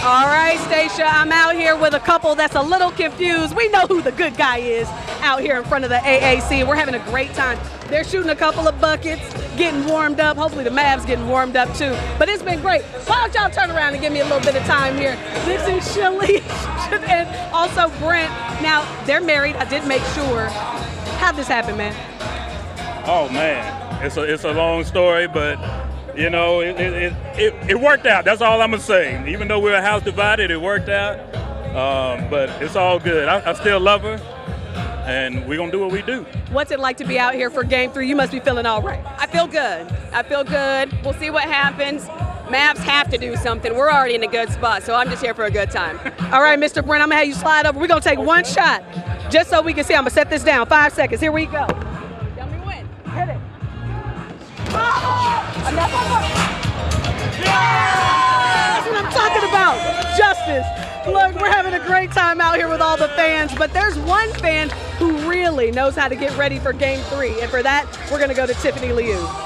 All right, Stacia, I'm out here with a couple that's a little confused. We know who the good guy is out here in front of the AAC. We're having a great time. They're shooting a couple of buckets, getting warmed up. Hopefully the Mavs getting warmed up too. But it's been great. Why don't y'all turn around and give me a little bit of time here? This is Shelly and also Brent. Now, they're married. I did make sure. How'd this happen, man? Oh man, it's a it's a long story, but you know it it, it, it worked out. That's all I'm gonna say. Even though we're a house divided, it worked out. Um, but it's all good. I, I still love her, and we're gonna do what we do. What's it like to be out here for game three? You must be feeling all right. I feel good. I feel good. We'll see what happens. Mavs have to do something. We're already in a good spot, so I'm just here for a good time. All right, Mr. Brent, I'm gonna have you slide over. We're gonna take one shot just so we can see. I'm gonna set this down. Five seconds. Here we go. Of. That's what I'm talking about. Justice. Look, we're having a great time out here with all the fans, but there's one fan who really knows how to get ready for game three. And for that, we're going to go to Tiffany Liou.